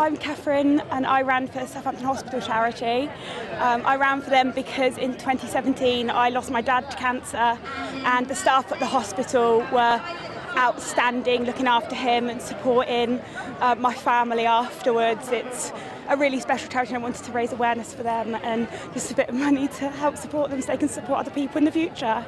I'm Catherine and I ran for Southampton Hospital Charity. Um, I ran for them because in 2017 I lost my dad to cancer and the staff at the hospital were outstanding looking after him and supporting uh, my family afterwards. It's a really special charity and I wanted to raise awareness for them and just a bit of money to help support them so they can support other people in the future.